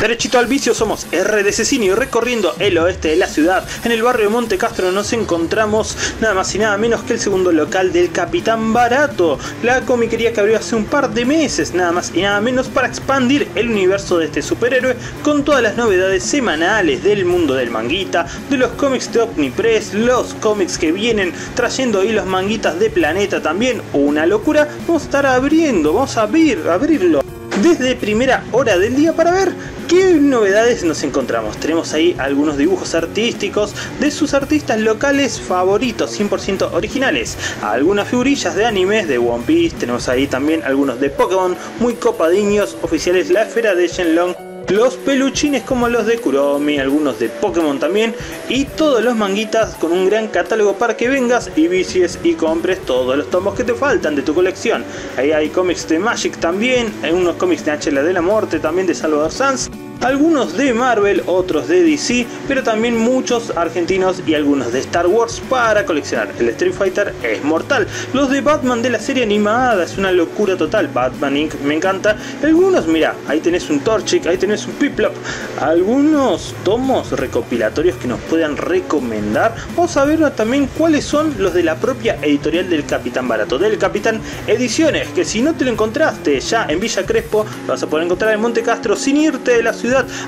Derechito al vicio somos RDC Cine y recorriendo el oeste de la ciudad. En el barrio de Monte Castro nos encontramos nada más y nada menos que el segundo local del Capitán Barato. La comiquería que abrió hace un par de meses, nada más y nada menos para expandir el universo de este superhéroe con todas las novedades semanales del mundo del manguita, de los cómics de Omnipress, los cómics que vienen trayendo ahí los manguitas de Planeta también. Una locura. Vamos a estar abriendo, vamos a abrir, abrirlo desde primera hora del día para ver qué novedades nos encontramos. Tenemos ahí algunos dibujos artísticos de sus artistas locales favoritos, 100% originales. Algunas figurillas de animes de One Piece, tenemos ahí también algunos de Pokémon, muy copadiños, oficiales La Esfera de Shenlong los peluchines como los de Kuromi, algunos de Pokémon también, y todos los manguitas con un gran catálogo para que vengas y vicies y compres todos los tomos que te faltan de tu colección. Ahí hay cómics de Magic también, hay unos cómics de HL de la Muerte también de Salvador Sanz algunos de Marvel, otros de DC, pero también muchos argentinos y algunos de Star Wars para coleccionar. El Street Fighter es mortal. Los de Batman de la serie animada es una locura total. Batman Inc. me encanta. Algunos, mira, ahí tenés un Torchic, ahí tenés un Piplop. Algunos tomos recopilatorios que nos puedan recomendar. Vamos a ver también cuáles son los de la propia editorial del Capitán Barato, del Capitán Ediciones, que si no te lo encontraste ya en Villa Crespo, lo vas a poder encontrar en Monte Castro sin irte de la ciudad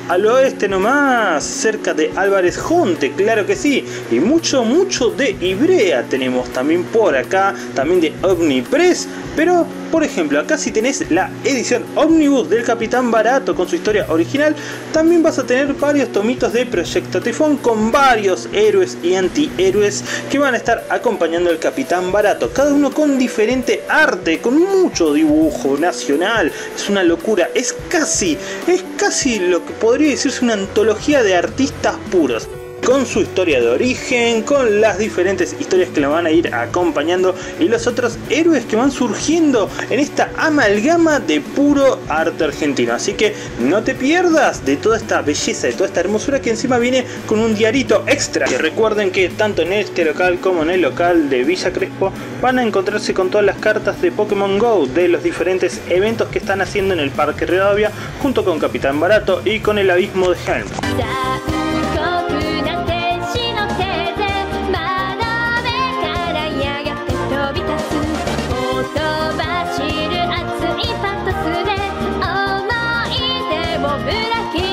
al oeste nomás, cerca de Álvarez Jonte, claro que sí, y mucho, mucho de Ibrea tenemos también por acá, también de Omnipress, pero por ejemplo, acá si tenés la edición Omnibus del Capitán Barato con su historia original, también vas a tener varios tomitos de Proyecto Tifón con varios héroes y antihéroes que van a estar acompañando al Capitán Barato, cada uno con diferente arte, con mucho dibujo nacional, es una locura, es casi, es casi lo que podría decirse una antología de artistas puros con su historia de origen, con las diferentes historias que la van a ir acompañando y los otros héroes que van surgiendo en esta amalgama de puro arte argentino. Así que no te pierdas de toda esta belleza, de toda esta hermosura que encima viene con un diarito extra. Y recuerden que tanto en este local como en el local de Villa Crespo van a encontrarse con todas las cartas de Pokémon Go de los diferentes eventos que están haciendo en el Parque Redavia junto con Capitán Barato y con el Abismo de Helm. volver aquí.